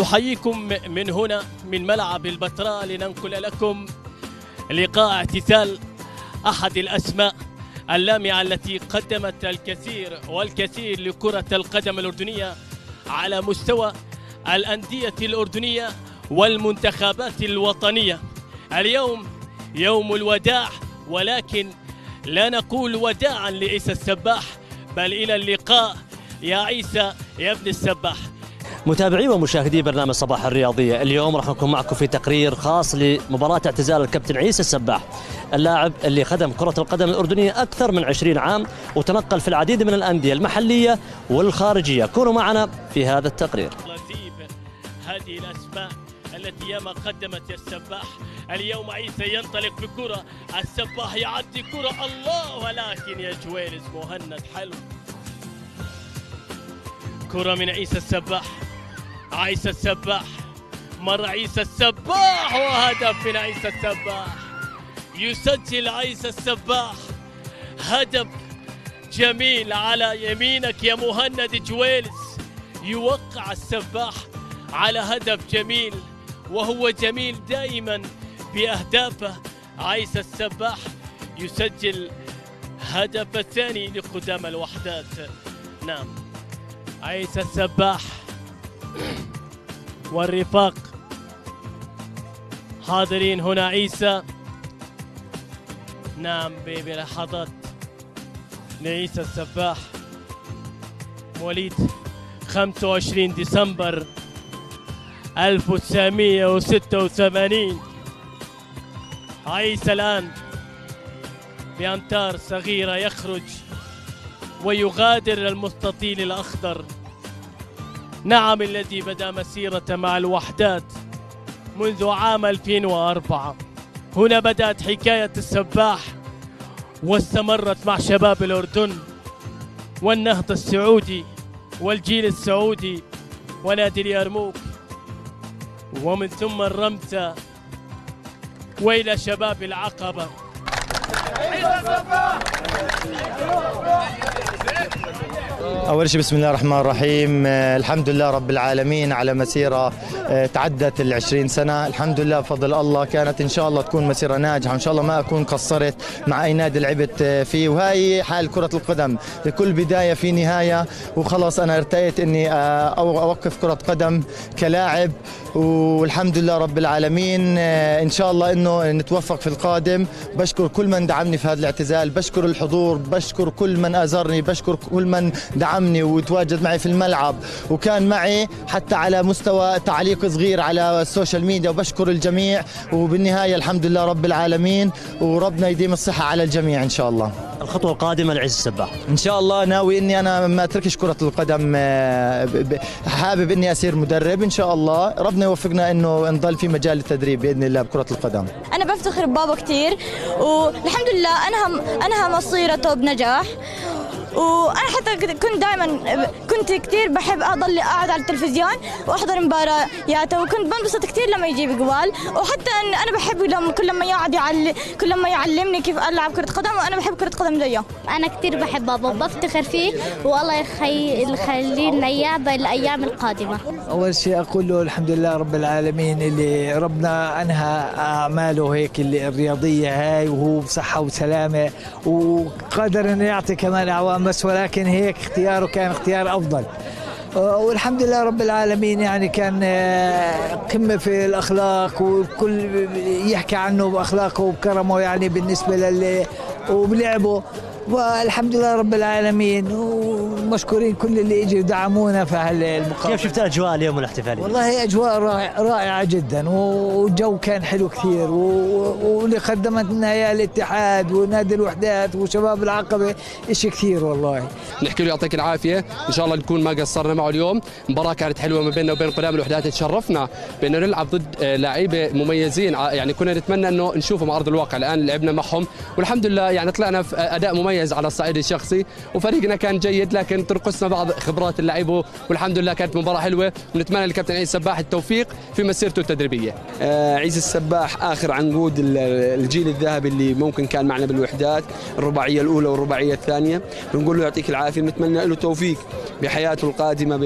نحييكم من هنا من ملعب البتراء لننقل لكم لقاء اعتزال أحد الأسماء اللامعة التي قدمت الكثير والكثير لكرة القدم الأردنية على مستوى الأندية الأردنية والمنتخبات الوطنية. اليوم يوم الوداع ولكن لا نقول وداعا لعيسى السباح بل إلى اللقاء. يا عيسى يا ابن السباح. متابعي ومشاهدي برنامج صباح الرياضية اليوم راح نكون معكم في تقرير خاص لمباراة اعتزال الكابتن عيسى السباح اللاعب اللي خدم كرة القدم الأردنية أكثر من 20 عام وتنقل في العديد من الأندية المحلية والخارجية. كونوا معنا في هذا التقرير. هذه الأسماء التي ياما قدمت يا السباح. اليوم عيسى ينطلق بكرة السباح يعدي كرة. الله ولكن يا جويرز مهند حلو. كرة من عيسى السباح. عيسى السباح مر عيسى السباح وهدف من عيسى السباح. يسجل عيسى السباح هدف جميل على يمينك يا مهند جويلز. يوقع السباح على هدف جميل وهو جميل دائما بأهدافه. عيسى السباح يسجل هدف الثاني لقدام الوحدات. نعم. عيسى السباح والرفاق. حاضرين هنا عيسى. نعم بلحظات لعيسى السباح مواليد 25 ديسمبر 1986 عيسى الآن بأمتار صغيرة يخرج ويغادر المستطيل الأخضر. نعم الذي بدأ مسيرة مع الوحدات منذ عام 2004 هنا بدأت حكاية السباح واستمرت مع شباب الأردن والنهضة السعودي والجيل السعودي ونادي اليرموك. ومن ثم الرمثة وإلى شباب العقبة. أول شيء بسم الله الرحمن الرحيم. آه، الحمد لله رب العالمين على مسيرة آه، تعدت العشرين سنة. الحمد لله بفضل الله كانت إن شاء الله تكون مسيرة ناجحة. وإن شاء الله ما أكون قصرت مع أي نادي لعبت آه، فيه. وهي حال كرة القدم. لكل بداية في نهاية. وخلاص أنا ارتأيت أو- أوقف كرة قدم كلاعب. والحمد لله رب العالمين إن شاء الله إنه نتوفق في القادم. بشكر كل من دعمني في هذا الاعتزال. بشكر الحضور. بشكر كل من أزرني. بشكر كل من دعمني وتواجد معي في الملعب وكان معي حتى على مستوى تعليق صغير على ال social media وبشكر الجميع وبالنهاية الحمد لله رب العالمين وربنا يديم الصحة على الجميع إن شاء الله. الخطوة القادمة لعيسى السباح. إن شاء الله ناوي إني أنا ما أتركش كرة القدم آه، حابب إني اصير مدرب إن شاء الله. ربنا يوفقنا إنه نضل في مجال التدريب بإذن الله بكرة القدم. أنا بفتخر ببابا كثير والحمد لله انهى انهى مسيرته بنجاح. وأنا حتى كنت دائما كنت كثير بحب أضل قاعد على التلفزيون وأحضر مبارياته وكنت بنبسط كثير لما يجيب جوال وحتى إن أنا بحب لما كل لما يقعد يعلم كل لما يعلمني كيف ألعب كرة قدم وأنا بحب كرة قدم زيه. أنا كتير بحب بابا وبفتخر فيه والله يخي... يخلي لنا إياه بالأيام القادمة. أول شيء أقول له الحمد لله رب العالمين اللي ربنا أنهى أعماله هيك اللي الرياضية هاي وهو بصحة وسلامة وقادر أنه يعطي كمان أعوام بس ولكن هيك اختياره كان اختيار أفضل. والحمد لله رب العالمين يعني كان آه، قمة في الأخلاق والكل يحكي عنه بأخلاقه وبكرمه يعني بالنسبة للي وبلعبه. والحمد لله رب العالمين ومشكورين كل اللي اجوا دعمونا في هالمقابله كيف شفت الأجواء اليوم الاحتفالية؟ والله أجواء رائع- رائعة جدا. والجو كان حلو كثير. واللي قدمت لنا اياه الاتحاد ونادي الوحدات وشباب العقبة شيء كثير والله. نحكي له يعطيك العافية. إن شاء الله نكون ما قصرنا معه اليوم. المباراه كانت حلوة ما بيننا وبين قدام الوحدات. تشرفنا بانه نلعب ضد آه، لعيبه مميزين. ع- يعني كنا نتمنى إنه نشوفهم على أرض الواقع. الآن لعبنا معهم. والحمد لله يعني طلعنا في أداء مميز على الصعيد الشخصي. وفريقنا كان جيد لكن ترقصنا بعض خبرات اللعيبه والحمد لله كانت مباراة حلوة. ونتمنى للكابتن عيسى السباح التوفيق في مسيرته التدريبية. آه، عيسى السباح آخر عنقود ال- الجيل الذهبي اللي ممكن كان معنا بالوحدات الرباعية الأولى والرباعية الثانية. بنقول له يعطيك العافية بنتمنى له توفيق بحياته القادمة.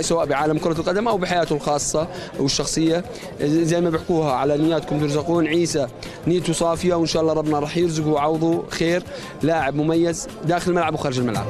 سواء بعالم كرة القدم أو بحياته الخاصة والشخصية. زي ما بيحكوها على نياتكم ترزقون عيسى نيته صافية وإن شاء الله ربنا راح يرزقه وعوضه خير. لاعب مميز داخل الملعب وخارج الملعب.